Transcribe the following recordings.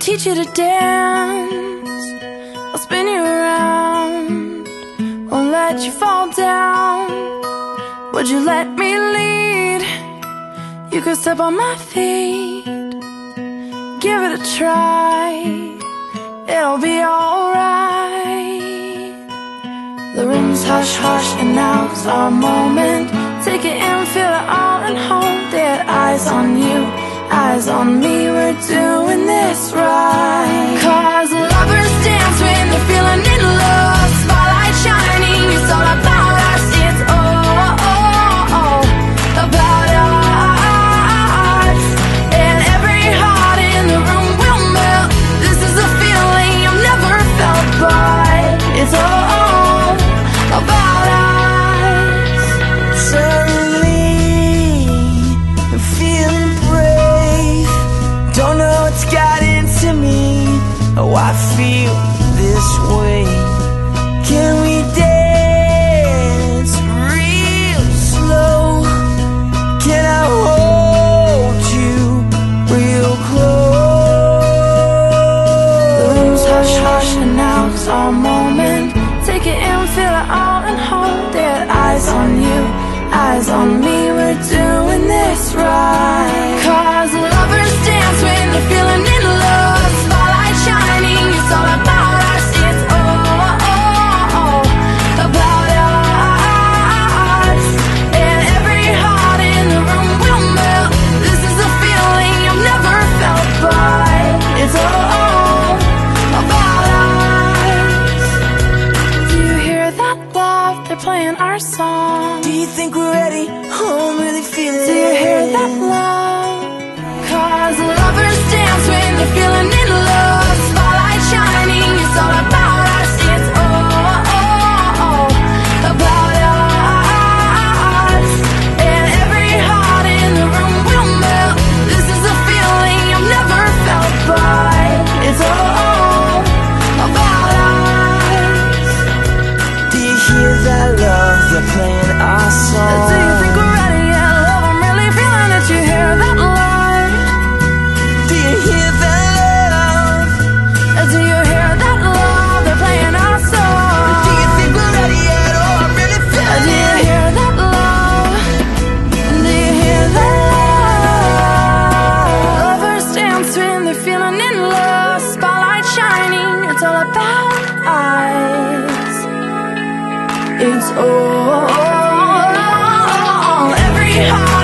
teach you to dance. I'll spin you around. Won't let you fall down. Would you let me lead? You could step on my feet. Give it a try. It'll be alright. The room's hush hush, and now's our moment. Take it in, feel it all, and hold it. Eyes on you, eyes on me. We're doing this right. On me. Our song. Do you think we're ready? Oh, I'm really feeling Do you hear that they're feeling in love. Spotlight shining, it's all about us. It's all every heart in the room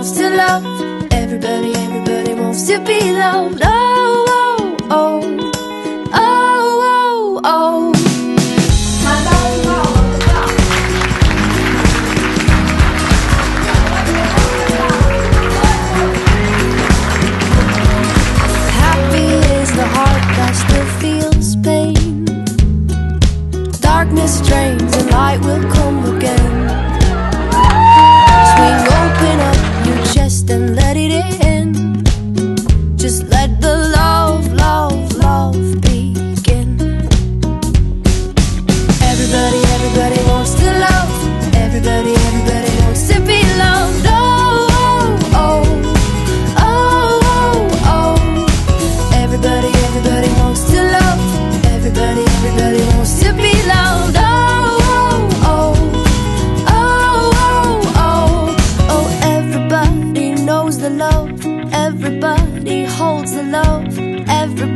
wants to love. Everybody, everybody wants to be loved. Oh, oh, oh. Oh, oh, oh. Happy is the heart that still feels pain. Darkness drains and light will come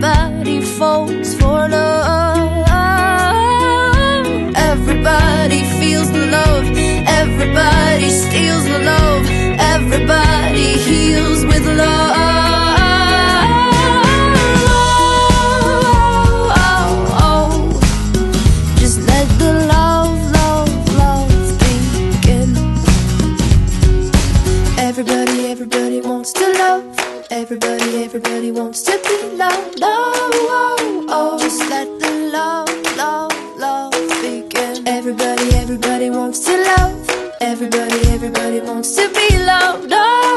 Everybody falls for love. Everybody feels the love. Everybody steals the love. Everybody. Everybody, everybody wants to be loved. Oh, oh. Just let the love, love, love begin. Everybody, everybody wants to love. Everybody, everybody wants to be loved. Oh,